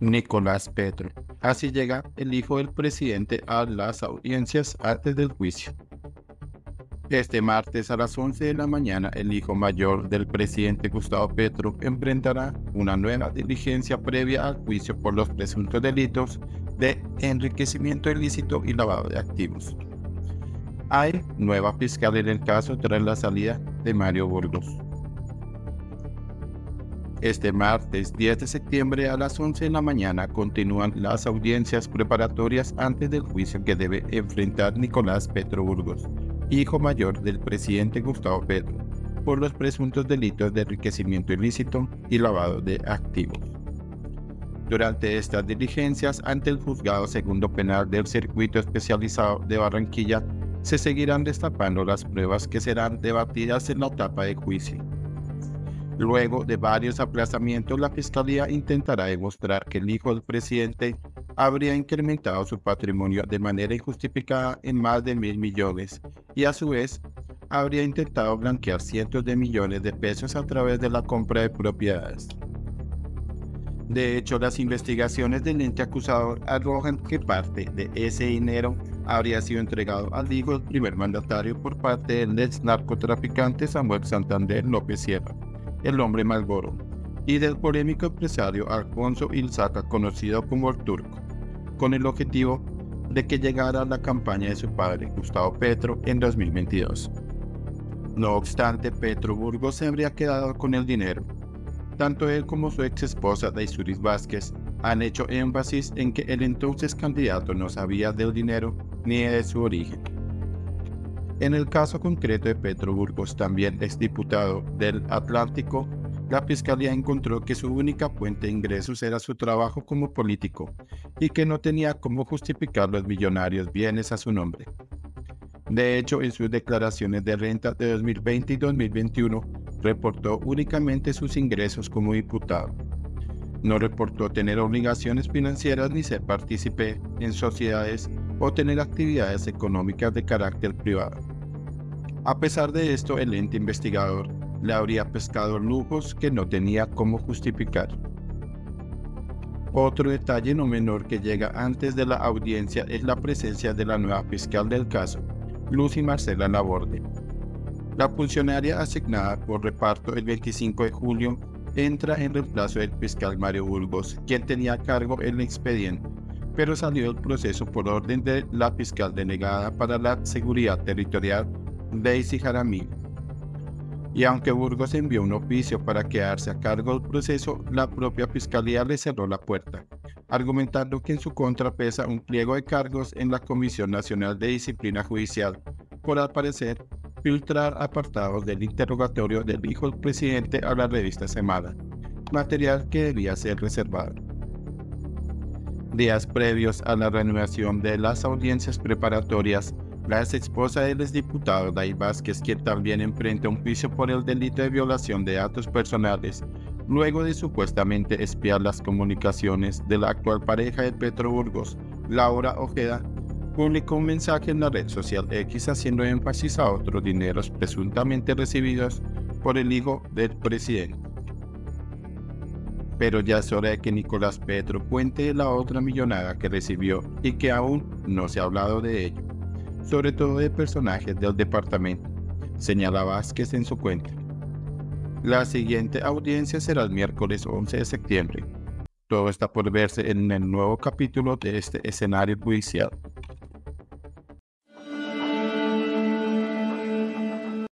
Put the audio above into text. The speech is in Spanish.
Nicolás Petro. Así llega el hijo del presidente a las audiencias antes del juicio. Este martes a las 11 de la mañana, el hijo mayor del presidente Gustavo Petro enfrentará una nueva diligencia previa al juicio por los presuntos delitos de enriquecimiento ilícito y lavado de activos. Hay nueva fiscal en el caso tras la salida de Mario Burgos. Este martes 10 de septiembre a las 11 de la mañana continúan las audiencias preparatorias antes del juicio que debe enfrentar Nicolás Petro Burgos hijo mayor del presidente Gustavo Petro, por los presuntos delitos de enriquecimiento ilícito y lavado de activos. Durante estas diligencias ante el juzgado segundo penal del circuito especializado de Barranquilla, se seguirán destapando las pruebas que serán debatidas en la etapa de juicio. Luego de varios aplazamientos, la Fiscalía intentará demostrar que el hijo del presidente habría incrementado su patrimonio de manera injustificada en más de mil millones y a su vez habría intentado blanquear cientos de millones de pesos a través de la compra de propiedades. De hecho, las investigaciones del ente acusador arrojan que parte de ese dinero habría sido entregado al hijo del primer mandatario por parte del ex narcotraficante Samuel Santander López Sierra, el hombre Malboro, y del polémico empresario Alfonso Ilzaca, conocido como el Turco con el objetivo de que llegara la campaña de su padre, Gustavo Petro, en 2022. No obstante, Petro Burgos se habría quedado con el dinero. Tanto él como su ex esposa, Daisuris Vázquez, han hecho énfasis en que el entonces candidato no sabía del dinero ni de su origen. En el caso concreto de Petro Burgos, también diputado del Atlántico, la fiscalía encontró que su única fuente de ingresos era su trabajo como político y que no tenía cómo justificar los millonarios bienes a su nombre. De hecho, en sus declaraciones de renta de 2020 y 2021, reportó únicamente sus ingresos como diputado. No reportó tener obligaciones financieras ni ser partícipe en sociedades o tener actividades económicas de carácter privado. A pesar de esto, el ente investigador le habría pescado lujos que no tenía cómo justificar. Otro detalle no menor que llega antes de la audiencia es la presencia de la nueva fiscal del caso, Lucy Marcela Laborde. La funcionaria asignada por reparto el 25 de julio entra en reemplazo del fiscal Mario Burgos, quien tenía a cargo el expediente, pero salió del proceso por orden de la fiscal delegada para la seguridad territorial, Daisy Jaramillo y aunque Burgos envió un oficio para quedarse a cargo del proceso, la propia fiscalía le cerró la puerta, argumentando que en su contra pesa un pliego de cargos en la Comisión Nacional de Disciplina Judicial, por al parecer filtrar apartados del interrogatorio del hijo del presidente a la revista Semana, material que debía ser reservado. Días previos a la reanudación de las audiencias preparatorias, la ex esposa del exdiputado Day Vázquez, quien también enfrenta un juicio por el delito de violación de datos personales, luego de supuestamente espiar las comunicaciones de la actual pareja de Petro Burgos, Laura Ojeda, publicó un mensaje en la red social X haciendo énfasis a otros dineros presuntamente recibidos por el hijo del presidente. Pero ya es hora de que Nicolás Petro cuente la otra millonada que recibió y que aún no se ha hablado de ello sobre todo de personajes del departamento, señala Vázquez en su cuenta. La siguiente audiencia será el miércoles 11 de septiembre. Todo está por verse en el nuevo capítulo de este escenario judicial.